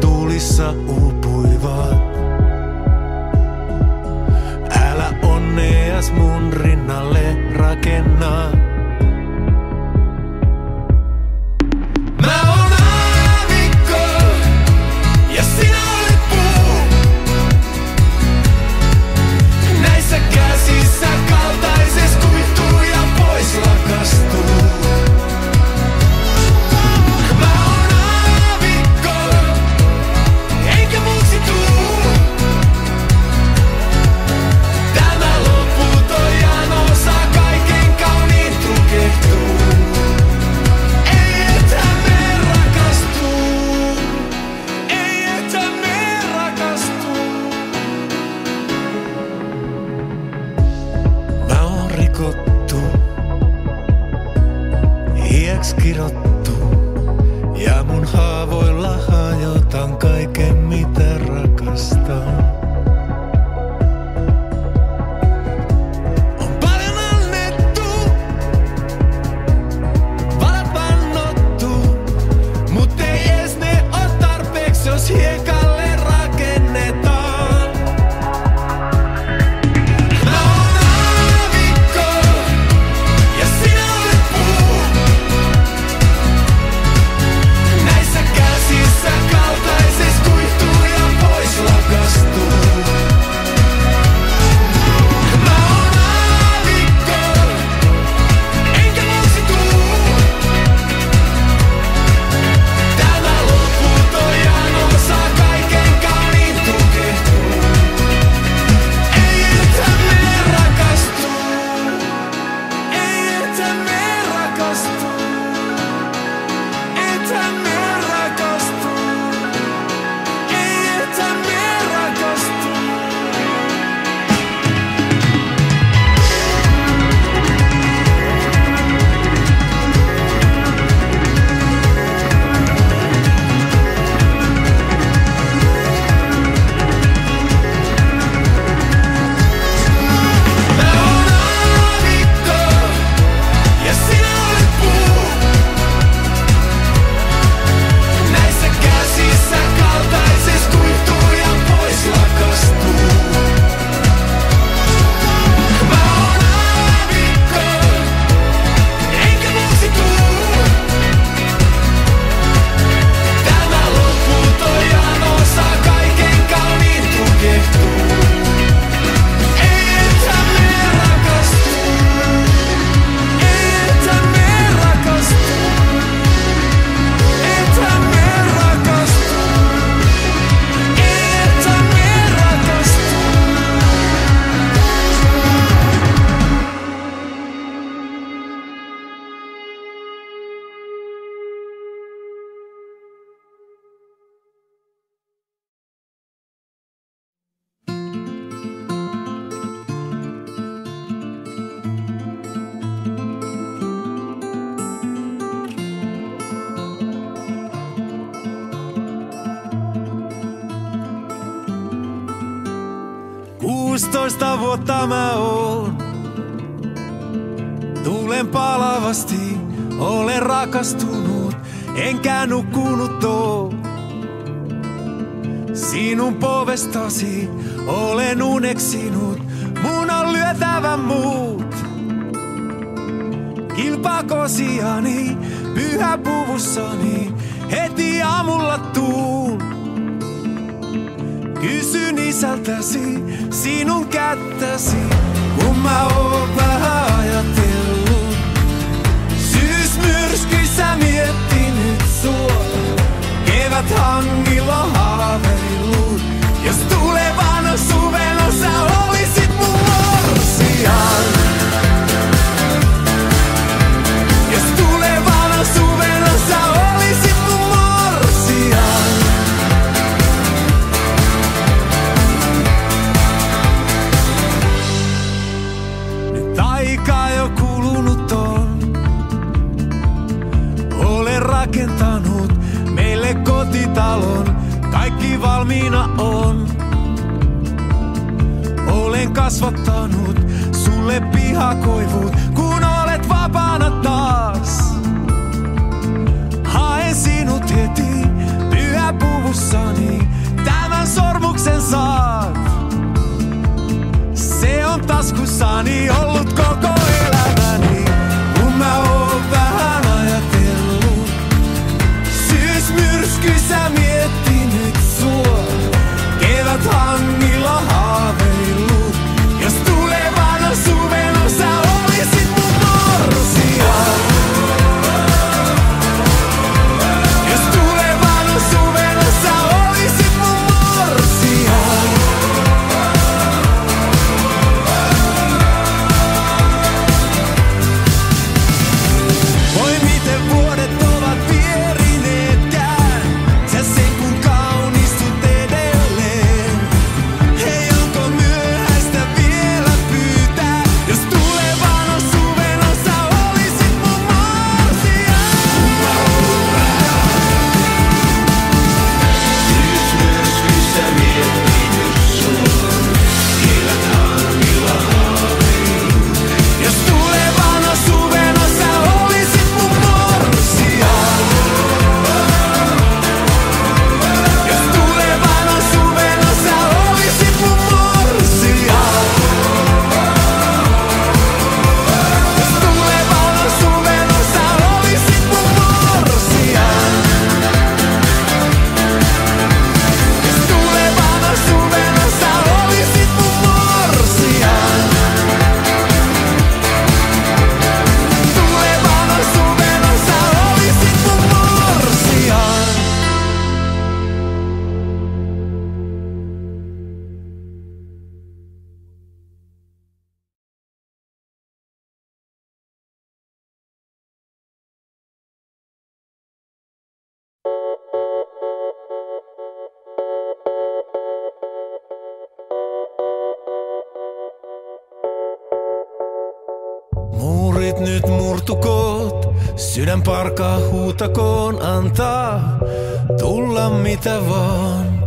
Tuulissa uupuivat. Älä onneas mun rinnalle rakennaa. rakastunut, enkä nukkunut oo. Sinun povestasi olen uneksinut, mun on lyötävä muut. Kilpakosiani, pyhä puvussani, heti aamulla tuun. Kysyn isältäsi, sinun kättäsi, kun mä oon vähän ajattelut myrskyissä miettinyt sua. Kevät hangilla haaveillut, jos tulevan suven osa olisit mun morsian. talon, kaikki valmiina on. Olen kasvattanut sulle pihakoivut, kun olet vapaana taas. Haen sinut heti pyhäpuvussani, tämän sormuksen saat. Se on taskussani ollut koko upon murtukoot, sydän parkaa huutakoon, antaa tulla mitä vaan.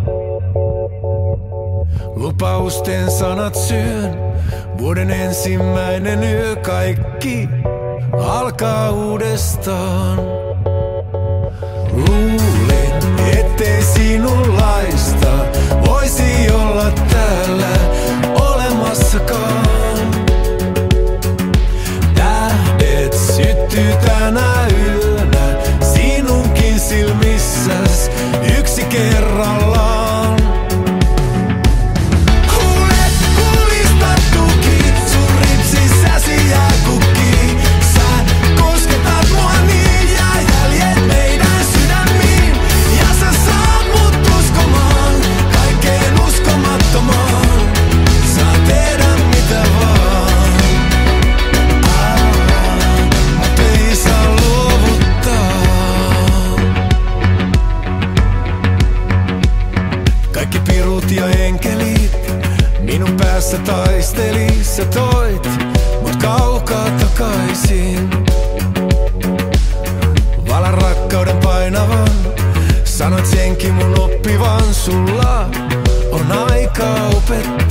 Lupausten sanat syön, vuoden ensimmäinen yö kaikki alkaa uudestaan. Luulin, ettei sinunlaista voisi olla täällä olemassakaan. sütana sä toit mut kaukaa takaisin. Valan rakkauden painavan, sanoit senkin mun oppivan, sulla on aikaa opettaa.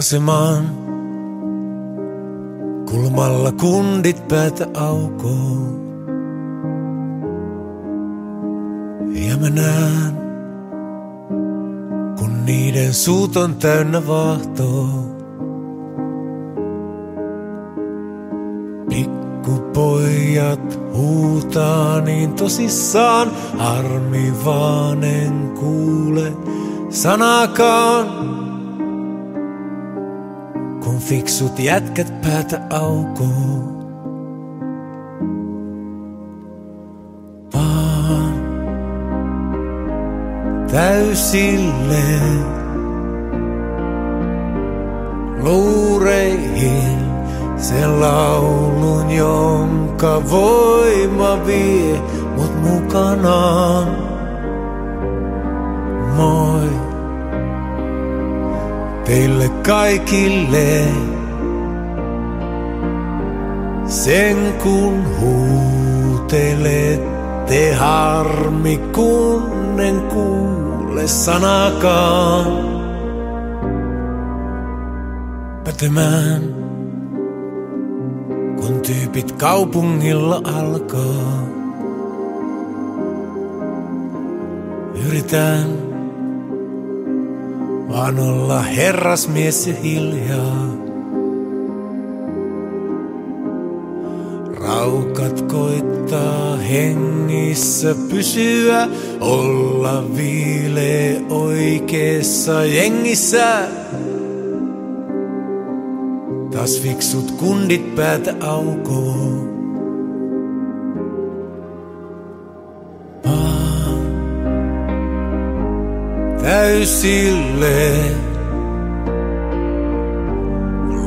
Asemaan kulmalla kundit päätä aukoo. Ja mä näen, kun niiden suut on täynnä vaahtoa. Pikkupojat huutaa niin tosissaan, harmi vaan en kuule sanakaan. Kun fiksut jätkät päätä aukoo. Vaan täysille luureihin se laulun, jonka voima vie mut mukanaan. Moi teille kaikille. Sen kun huutelette harmi kun en kuule sanakaan. pätemään, kun tyypit kaupungilla alkaa. Yritän vaan olla herrasmies ja hiljaa. Raukat koittaa hengissä pysyä, olla viile oikeessa jengissä. Taas fiksut kundit päätä aukoo. Täysille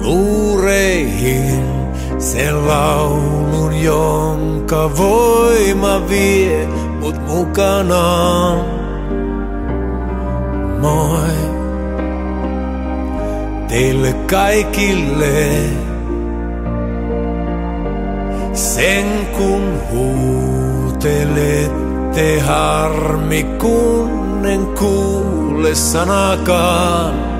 luureihin se laulun, jonka voima vie mut mukanaan. Moi teille kaikille. Sen kun huutelette harmi, kun en kuule sanakaan.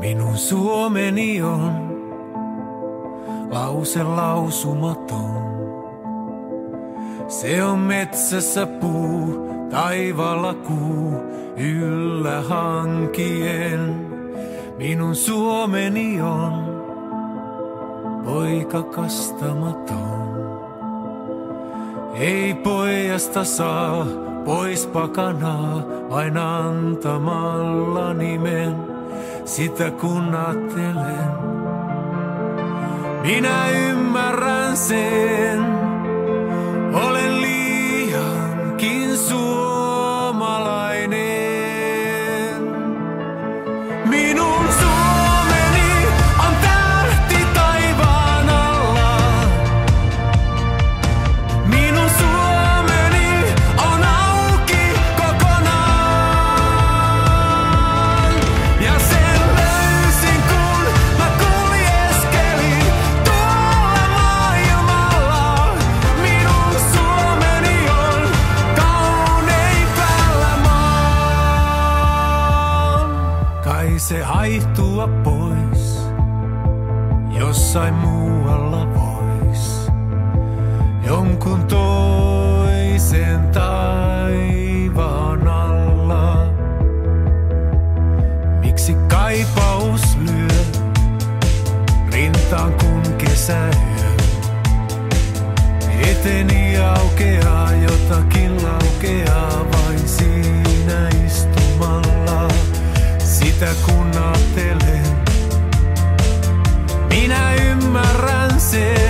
Minun Suomeni on lause lausumaton. Se on metsässä puu, taivaalla kuu, yllä hankien. Minun Suomeni on poika kastamaton. Ei pojasta saa pois pakanaa, vain antamalla nimen, sitä kun ajattelen. Minä ymmärrän sen, jossain muualla vois jonkun toisen taivaan alla. Miksi kaipaus lyö rintaan kun kesäyö? Eteni aukeaa jotakin laukeaa vain siinä istumalla. Sitä kun ymmärrän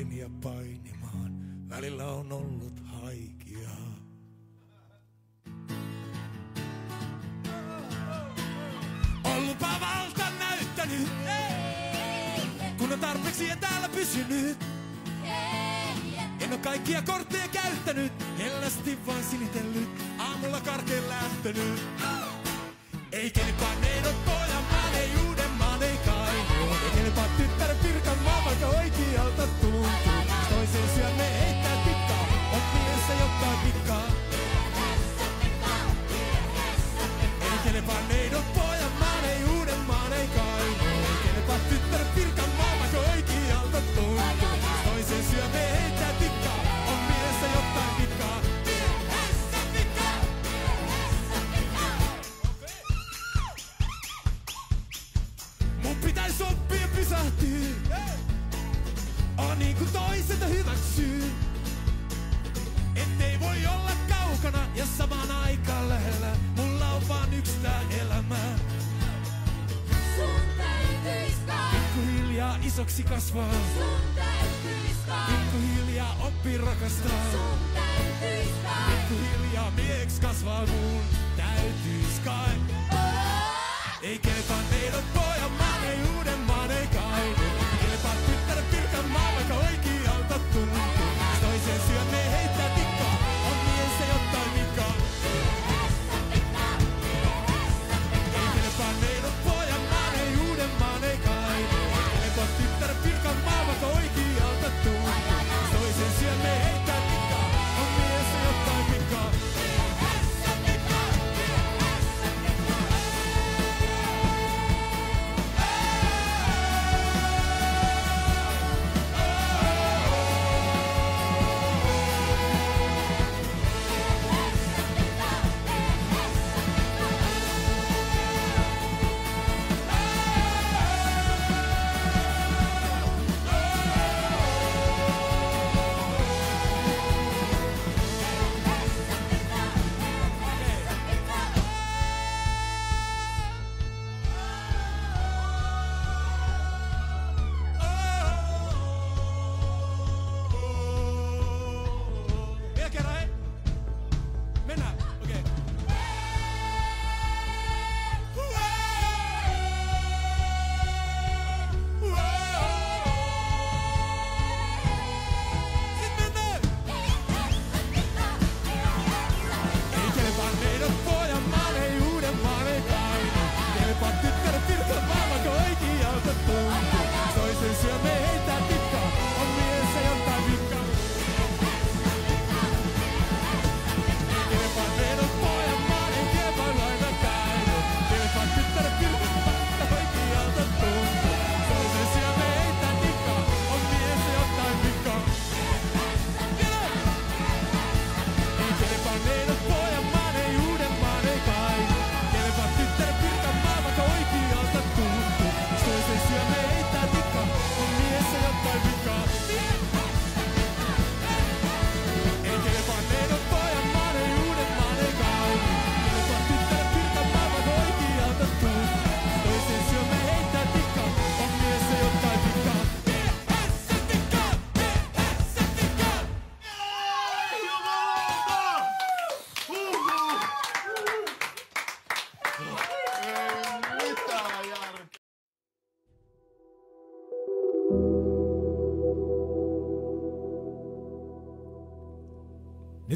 painia painimaan. Välillä on ollut haikeaa. Ollutpa valta näyttänyt, kun on tarpeeksi täällä pysynyt. En oo kaikkia kortteja käyttänyt, hellästi vaan sinitellyt, aamulla karkeen lähtenyt. Ei kelpaa neidot pojan maan, ei uuden maan, ei kainuun. Ei kelpaa tyttären pirkan maa, vaikka oikealta tuntuu. Toisen syön me heittää tikkaa, on mielessä jotain vikkaa. Ei kelpaa neidot pojan maan, ei uuden maan, ei kainuun. Ei kelpaa tyttären On kuin toiselta hyväksyy. Ettei voi olla kaukana ja samaan aikaan lähellä. Mulla on vaan yksi tää elämä. Sun täytyis kai, Pikkuhiljaa isoksi kasvaa. sun täytyis kai, Pikkuhiljaa oppii rakastaa. sun täytyis kai. Pikkuhiljaa mieheksi kasvaa mun täytyis kai. Ei kelpaa meidät pojan maan, ei uuden maan, ei kainuun. Kelpaa tyttären pirkan maa, vaikka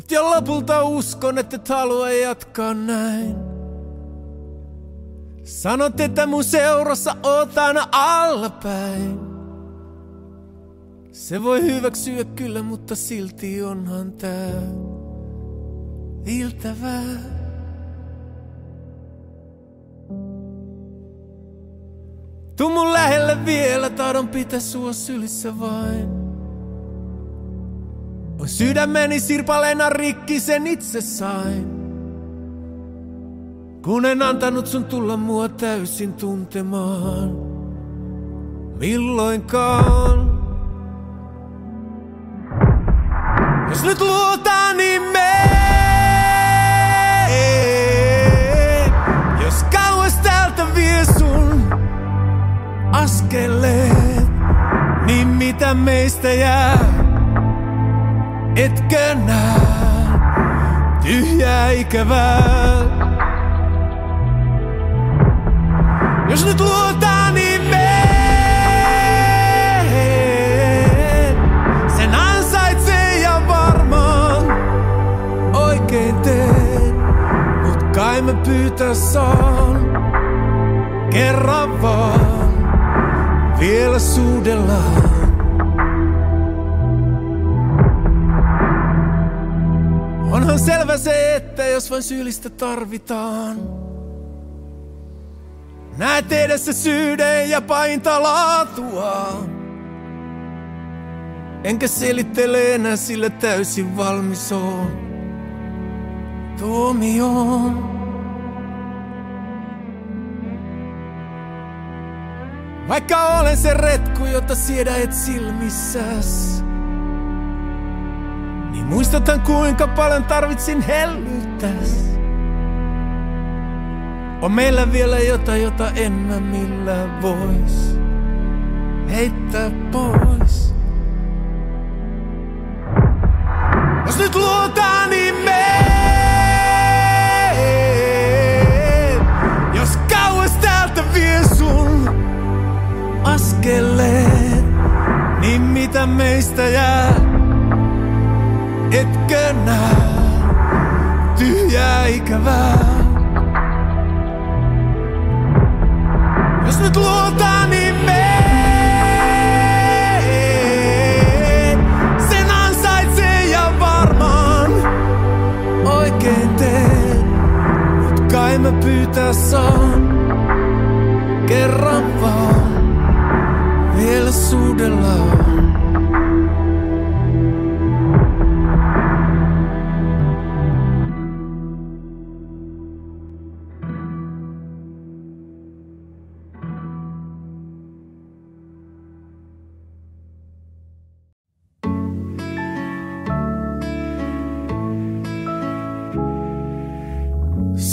Nyt jo lopulta uskon, että et halua jatkaa näin. Sanot, että mun seurassa oot aina allapäin. Se voi hyväksyä kyllä, mutta silti onhan tää iltävää. Tuu mun lähelle vielä, tahdon pitää sua sylissä vain. On sydämeni sirpaleena rikki, sen itse sain. Kun en antanut sun tulla mua täysin tuntemaan. Milloinkaan. Jos nyt luotaan, niin mene. Jos kauas täältä vie sun askeleet, niin mitä meistä jää? Etkö näe tyhjää ikävää? Jos nyt luotaan, niin mene. Sen ansaitsee ja varmaan oikein teet. Mut kai mä pyytää saan kerran vaan vielä suudellaan. Onhan selvä se, että jos vain syyllistä tarvitaan. Näet edessä syyden ja painta laatua. Enkä selittele enää sille täysin valmis on. Tuomioon. Vaikka olen se retku, jota siedä et silmissäs. Niin muistathan kuinka paljon tarvitsin hellyttäs. On meillä vielä jotain, jota en mä millään vois heittää pois. Jos nyt luotaan, niin mene. Jos kauas täältä vie sun askeleet, niin mitä meistä jää? Etkö näe tyhjää ikävää? Jos nyt luotaan, niin mene. Sen ansaitsee ja varmaan oikein teen. Mut kai mä pyytää saan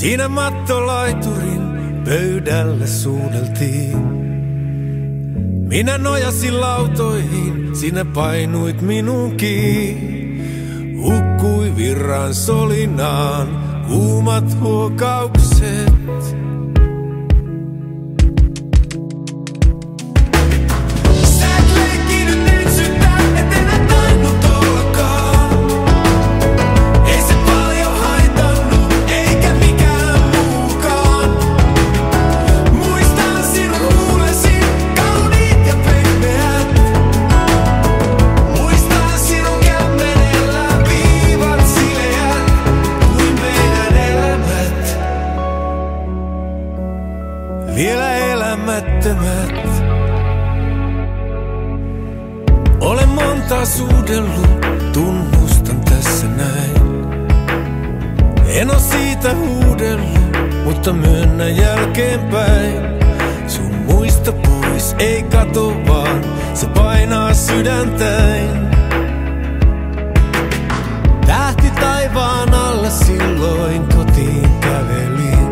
Siinä mattolaiturin pöydällä suudeltiin. Minä nojasin lautoihin, sinä painuit minunkin. Hukkui virran solinaan, kuumat huokaukset. Olen monta suudellut, tunnustan tässä näin. En oo siitä huudellut, mutta myönnän jälkeenpäin. Sun muista pois, ei kato vaan, se painaa sydäntäin. Tähti taivaan alla silloin kotiin kävelin.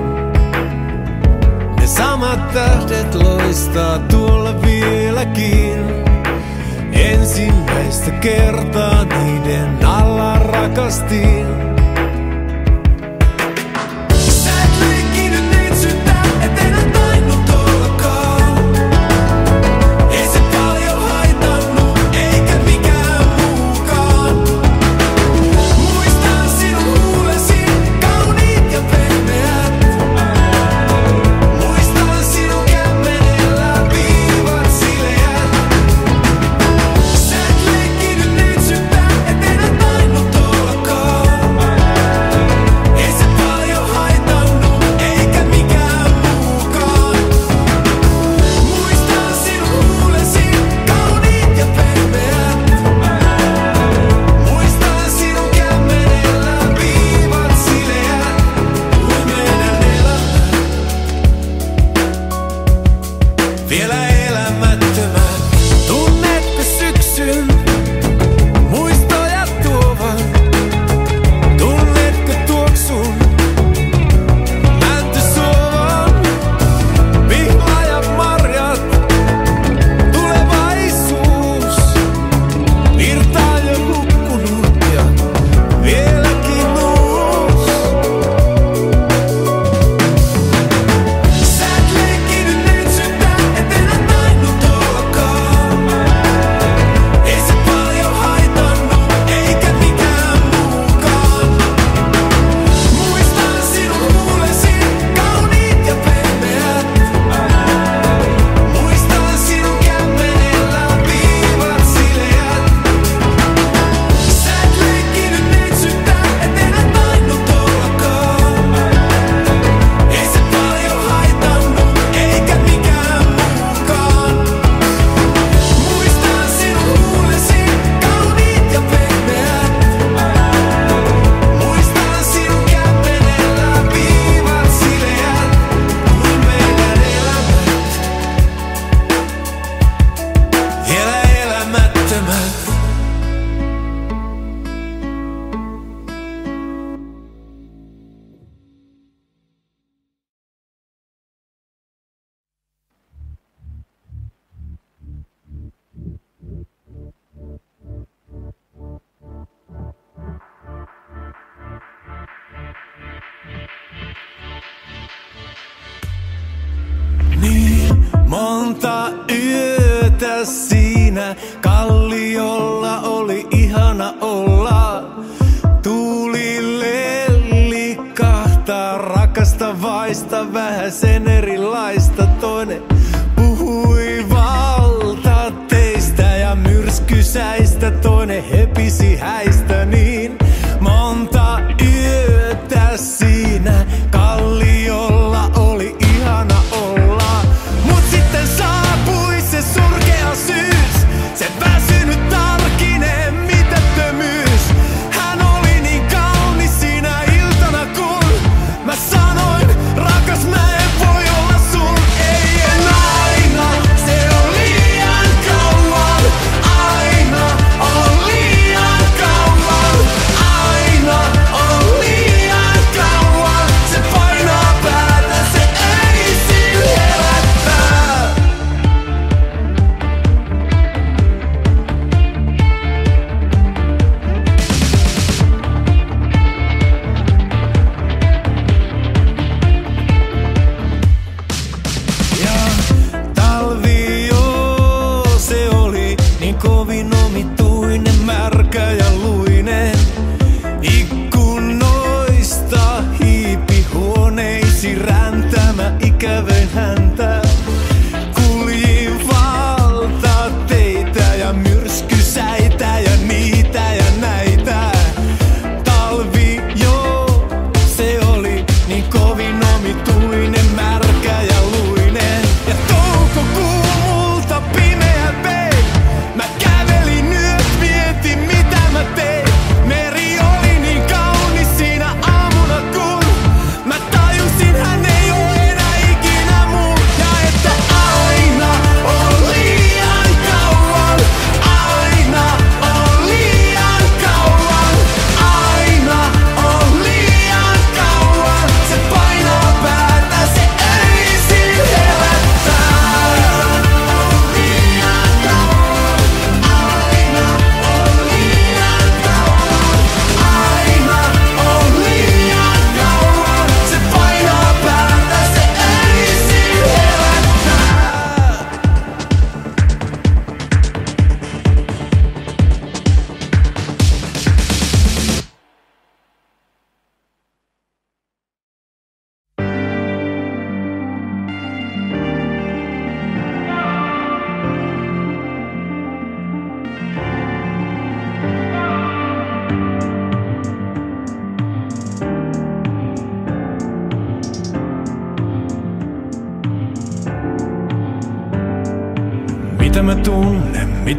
Ne samat tähdet loistaa tuolla vieläkin. Ensimmäistä kertaa niiden alla rakastin.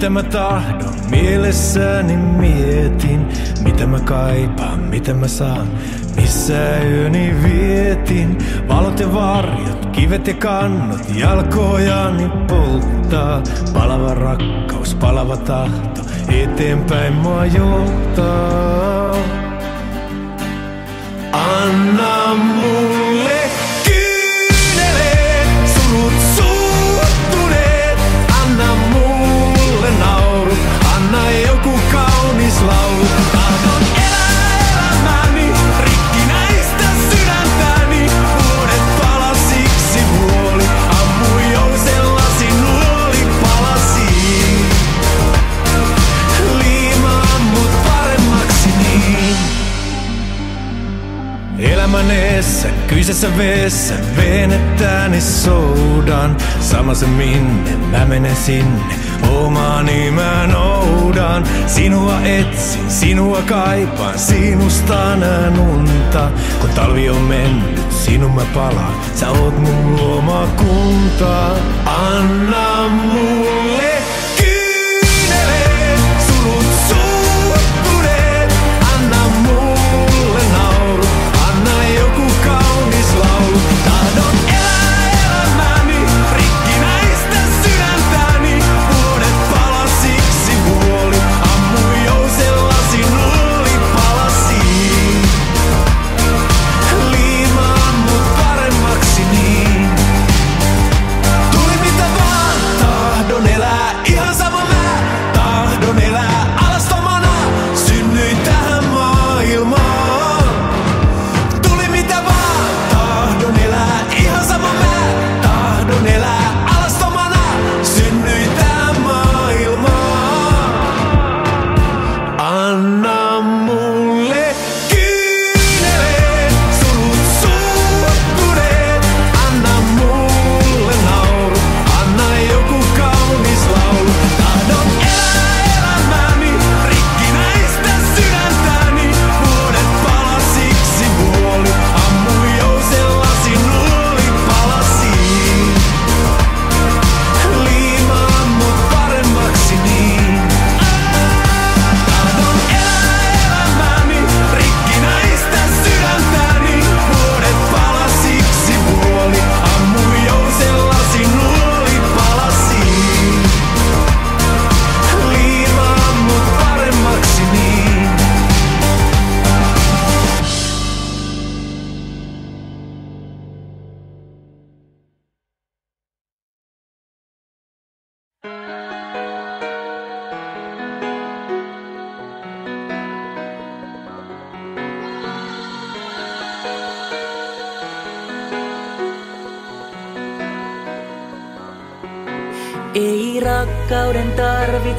Mitä mä tahdon, mielessäni mietin, mitä mä kaipaan, mitä mä saan. Missä yöni vietin, valot ja varjot, kivet ja kannot, jalkojani polttaa. Palava rakkaus, palava tahto, eteenpäin mua johtaa. Anna mulle Elämän eessä, kyseessä vessa, venettäni soudan. Sama se minne, mä menen sinne, omani mä noudan. Sinua etsin, sinua kaipaan, sinusta unta. Kun talvi on mennyt, sinun mä palaan, sä oot mun luoma kunta. Anna mulle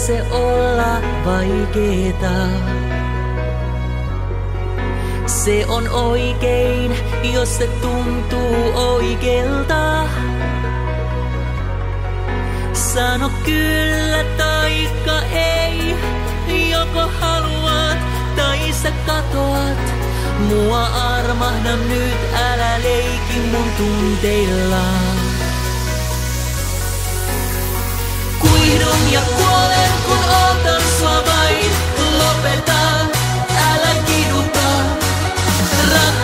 tarvitse olla vaikeeta. Se on oikein, jos se tuntuu oikealta. Sano kyllä taikka ei, joko haluat tai sä katoat. Mua armahda nyt, älä leiki mun tunteilla. Ja kun ootan sua vain. Lopeta, älä kiduta. Rakkautta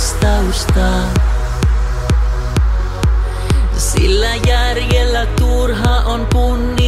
vastausta. Sillä järjellä turha on punnita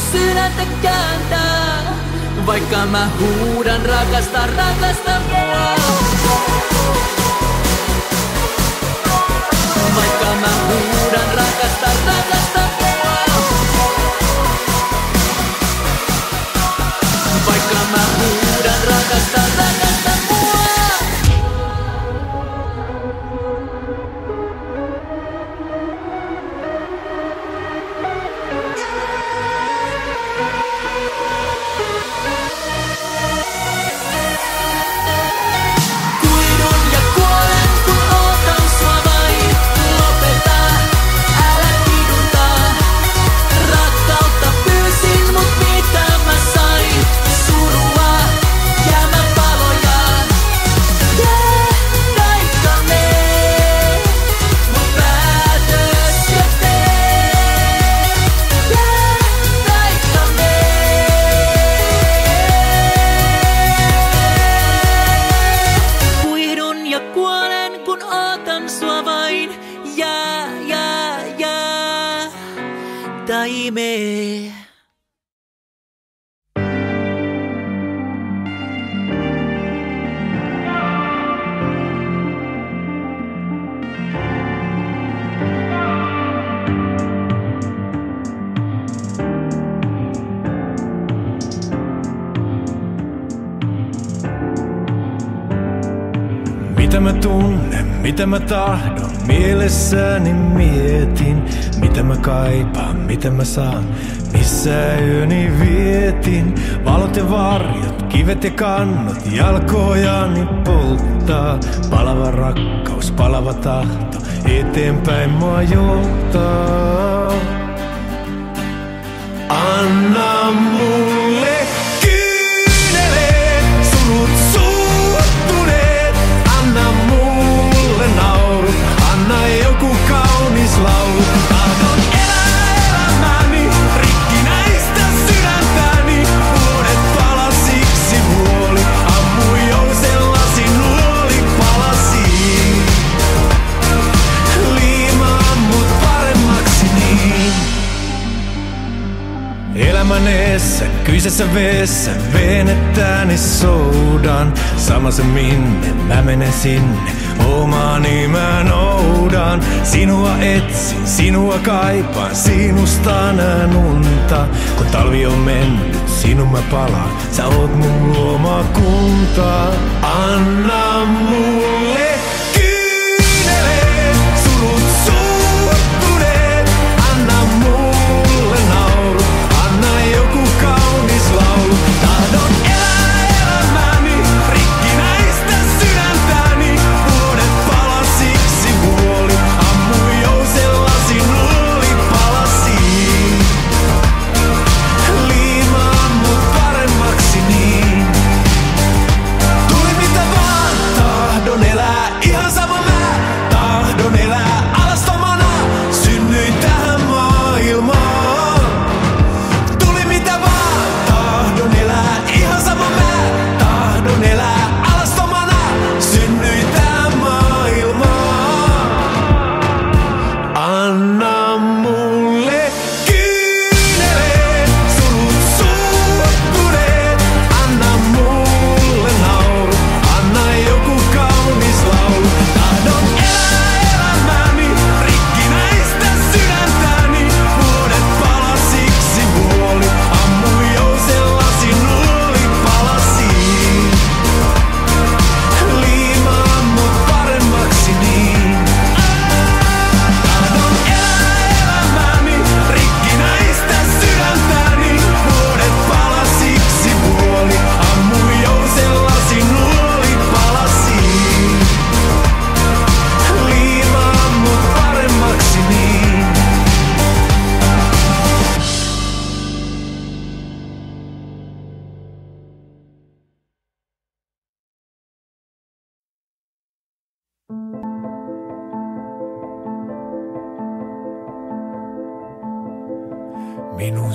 kun sydäntä kääntää. Vaikka mä huudan rakasta, rakasta mua. Vaikka mä huudan rakasta. mä tahdon. Mielessäni mietin, mitä mä kaipaan, mitä mä saan. Missä yöni vietin, valot ja varjot, kivet ja kannot, jalkojani polttaa. Palava rakkaus, palava tahto, eteenpäin mua johtaa. Anna mun. kolmanneessa kyseessä vessä, venettäni soudan. Sama se minne mä menen sinne, omaani mä noudan. Sinua etsin, sinua kaipaan, sinusta näen unta. Kun talvi on mennyt, sinun mä palaan, sä oot mun luoma kunta. Anna mulle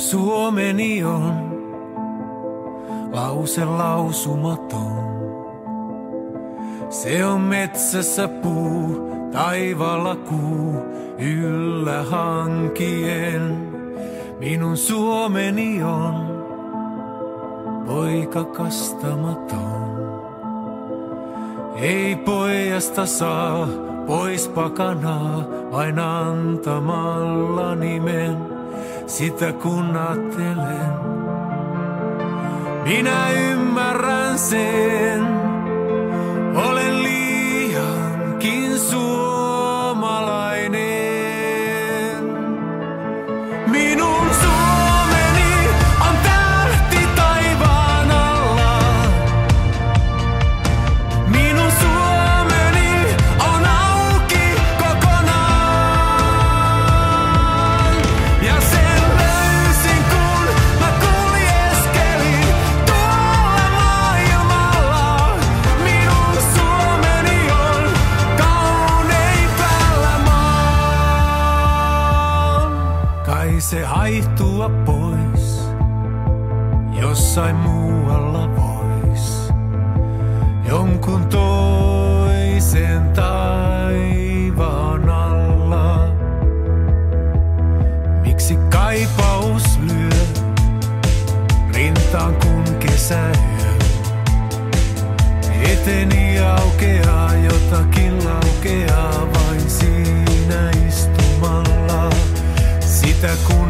Suomeni on lause lausumaton. Se on metsässä puu, taivaalla kuu, yllä hankien. Minun Suomeni on poika kastamaton. Ei pojasta saa pois pakanaa, vain antamalla nimen sitä kun ajattelen. Minä ymmärrän sen, olen se haihtua pois, jossain muualla vois, jonkun toisen taivaan alla. Miksi kaipaus lyö rintaan kun kesä yö, eteni aukeaa jotakin? vita con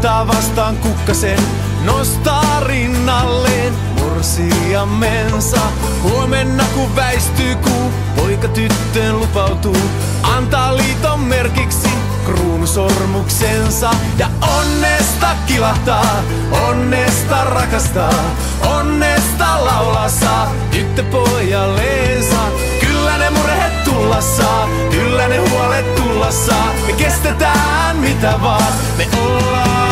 ottaa vastaan kukkasen, nostaa rinnalleen morsiamensa. Huomenna kun väistyy kuu, poika tyttöön lupautuu, antaa liiton merkiksi kruunusormuksensa. Ja onnesta kilahtaa, onnesta rakastaa, onnesta laulaa saa tyttö pojalleensa. Kyllä ne murheet tulla saa, kyllä ne huolet tulla saa, me kestetään mitä vaan, me ollaan.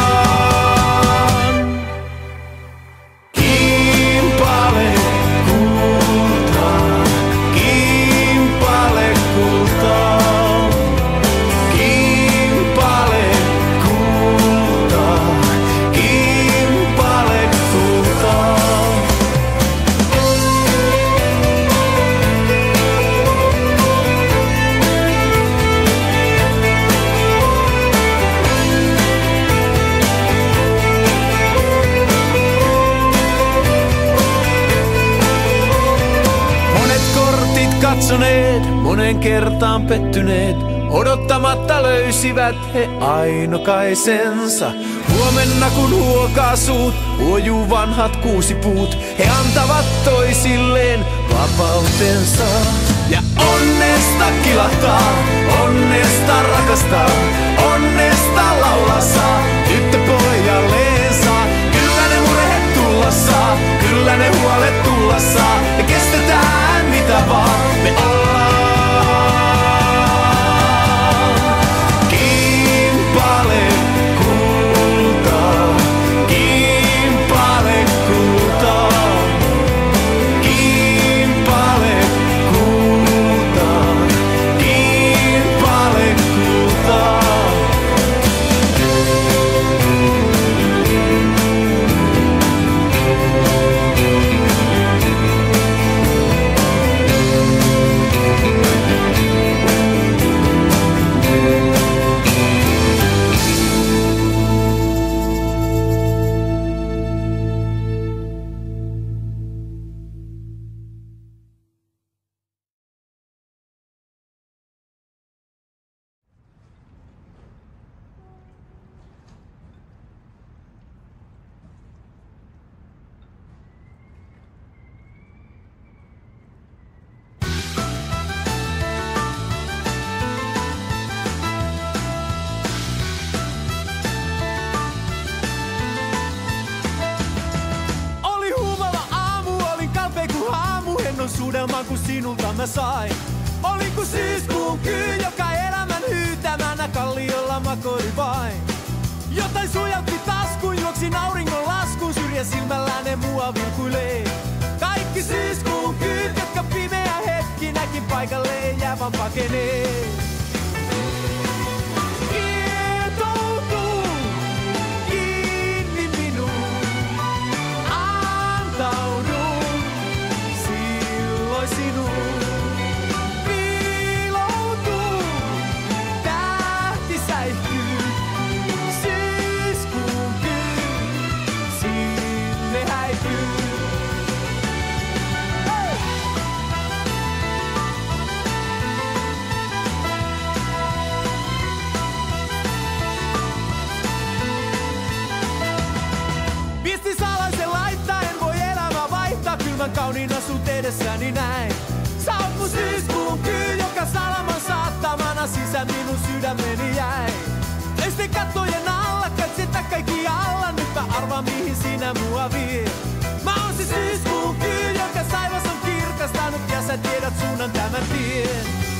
Kertaan pettyneet, odottamatta löysivät he ainokaisensa. Huomenna kun huokaa suut, huojuu vanhat kuusipuut, he antavat toisilleen vapautensa. Ja onnesta kilahtaa, onnesta rakastaa, onnesta laulaa saa, tyttö pojalleensa. Kyllä ne murheet tulla saa, kyllä ne huolet tulla saa, ja kestetään mitä vaan me ollaan. Hennon suudelman kun sinulta mä sain. Olin kuin syyskuun kyy, joka elämän hyytämänä kalliolla makori vain. Jotain sujautti taskuun, juoksin auringon laskuun, syrjä silmällään ne mua vilkuilee. Kaikki syyskuun kyyt, jotka pimeä hetki näkin paikalleen jäävän pakenee. Vaihtaa Kylmän kauniina sut edessäni näin. Sä oot mun syyskuun kyy, joka salaman saattamana sisään minun sydämeni jäi. Este kattojen alla, katsetä kaikki alla. Nyt mä arvaan mihin sinä mua vie Mä oon se syyskuun kyy, joka taivas on kirkastanut Ja sä tiedät suunnan tämän tien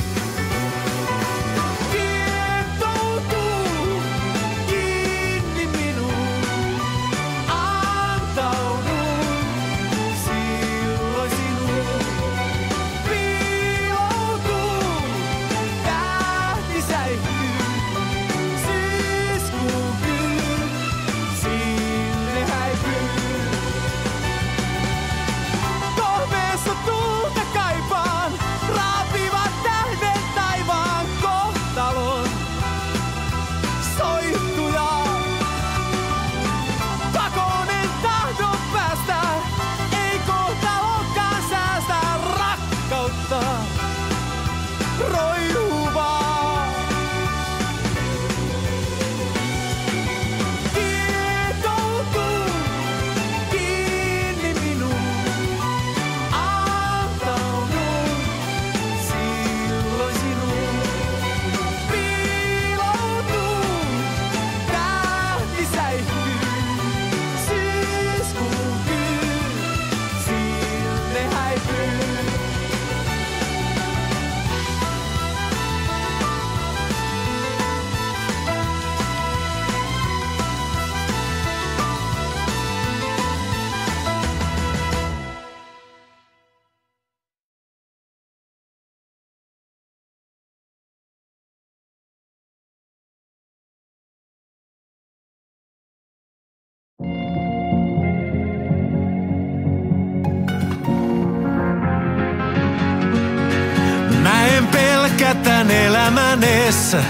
edessä.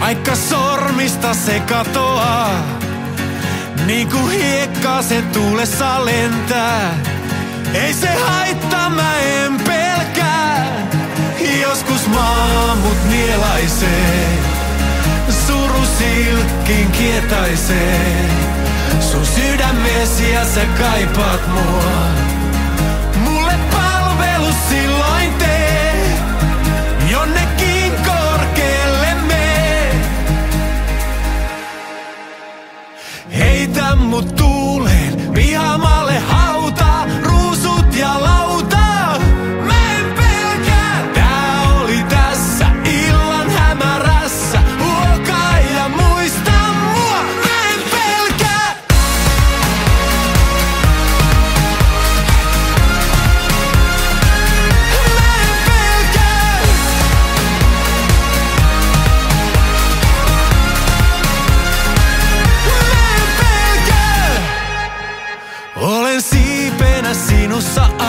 Vaikka sormista se katoaa, niin kuin hiekka se tuulessa lentää. Ei se haittaa, mä en pelkää. Joskus maa mut nielaisee, suru silkkin kietaisee. Sun sydämesi ja sä kaipaat mua. vedä tuuleen, pihamaalle hautaa, ruusut ja la- さ